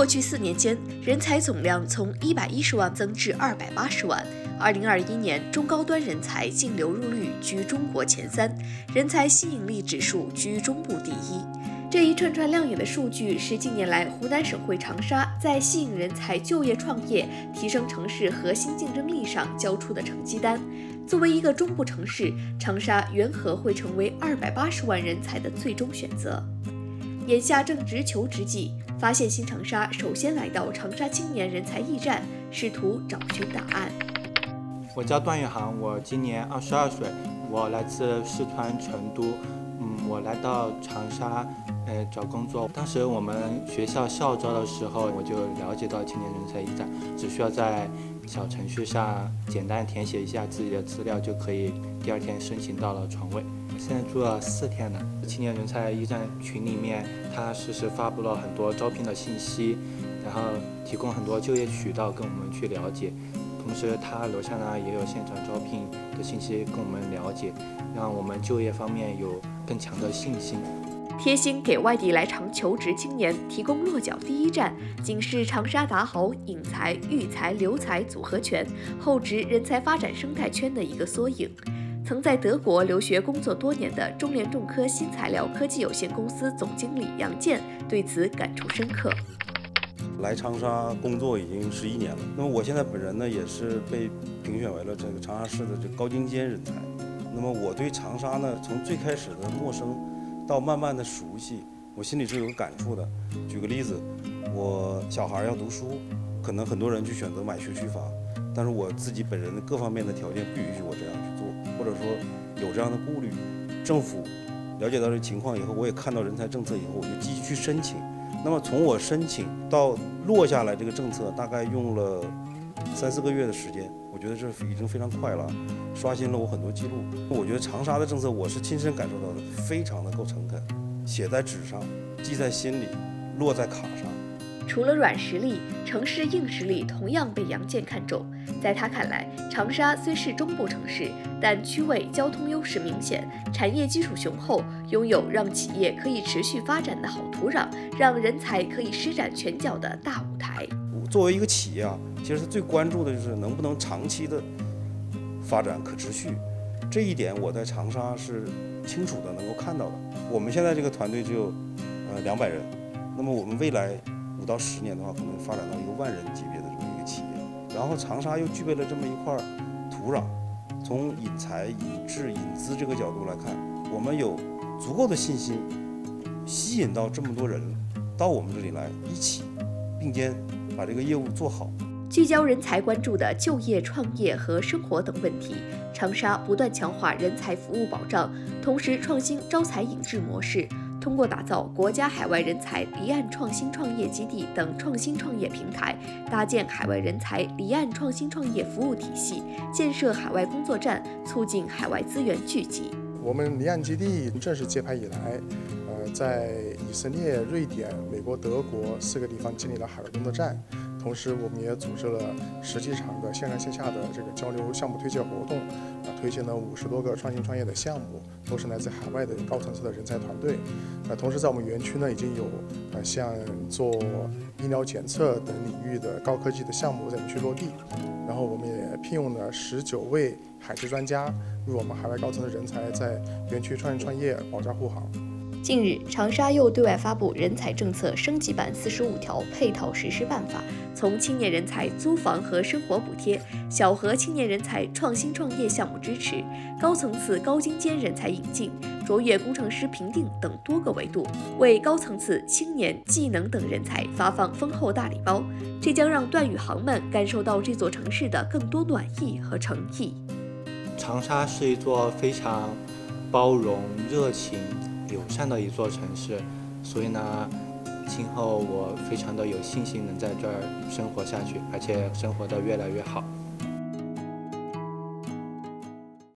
过去四年间，人才总量从一百一十万增至二百八十万。二零二一年，中高端人才净流入率居中国前三，人才吸引力指数居中部第一。这一串串亮眼的数据，是近年来湖南省会长沙在吸引人才就业创业、提升城市核心竞争力上交出的成绩单。作为一个中部城市，长沙缘何会成为二百八十万人才的最终选择？眼下正值求职季，发现新长沙首先来到长沙青年人才驿站，试图找寻答案。我叫段宇航，我今年二十二岁，我来自四川成都。嗯，我来到长沙。呃，找工作，当时我们学校校招的时候，我就了解到青年人才驿站，只需要在小程序上简单填写一下自己的资料，就可以第二天申请到了床位。现在住了四天了。青年人才驿站群里面，他实时发布了很多招聘的信息，然后提供很多就业渠道跟我们去了解。同时，他楼下呢也有现场招聘的信息跟我们了解，让我们就业方面有更强的信心。贴心给外地来长求职青年提供落脚第一站，仅是长沙打好引才、育才、留才组合拳、厚植人才发展生态圈的一个缩影。曾在德国留学工作多年的中联重科新材料科技有限公司总经理杨健对此感触深刻。来长沙工作已经十一年了，那么我现在本人呢也是被评选为了这个长沙市的这高精尖人才。那么我对长沙呢从最开始的陌生。到慢慢的熟悉，我心里是有感触的。举个例子，我小孩要读书，可能很多人去选择买学区房，但是我自己本人的各方面的条件不允许我这样去做，或者说有这样的顾虑。政府了解到这情况以后，我也看到人才政策以后，我就积极去申请。那么从我申请到落下来，这个政策大概用了三四个月的时间。我觉得这已经非常快了，刷新了我很多记录。我觉得长沙的政策我是亲身感受到的，非常的够诚恳，写在纸上，记在心里，落在卡上。除了软实力，城市硬实力同样被杨健看中。在他看来，长沙虽是中部城市，但区位交通优势明显，产业基础雄厚，拥有让企业可以持续发展的好土壤，让人才可以施展拳脚的大舞台。作为一个企业啊。其实最关注的就是能不能长期的发展可持续，这一点我在长沙是清楚的能够看到的。我们现在这个团队就呃两百人，那么我们未来五到十年的话，可能发展到一个万人级别的这么一个企业。然后长沙又具备了这么一块土壤，从引才、引智、引资这个角度来看，我们有足够的信心吸引到这么多人到我们这里来，一起并肩把这个业务做好。聚焦人才关注的就业、创业和生活等问题，长沙不断强化人才服务保障，同时创新招才引智模式，通过打造国家海外人才离岸创新创业基地等创新创业平台，搭建海外人才离岸创新创业服务体系，建设海外工作站，促进海外资源聚集。我们离岸基地正式揭牌以来，呃，在以色列、瑞典、美国、德国四个地方建立了海外工作站。同时，我们也组织了十几场的线上线下的这个交流项目推介活动，推荐了五十多个创新创业的项目，都是来自海外的高层次的人才团队。呃同时，在我们园区呢，已经有呃像做医疗检测等领域的高科技的项目在园区落地。然后，我们也聘用了十九位海事专家，为我们海外高层的人才在园区创业创业保驾护航。近日，长沙又对外发布人才政策升级版四十五条配套实施办法，从青年人才租房和生活补贴、小额青年人才创新创业项目支持、高层次高精尖人才引进、卓越工程师评定等多个维度，为高层次青年技能等人才发放丰厚大礼包。这将让段宇航们感受到这座城市的更多暖意和诚意。长沙是一座非常包容、热情。友善的一座城市，所以呢，今后我非常的有信心能在这儿生活下去，而且生活的越来越好。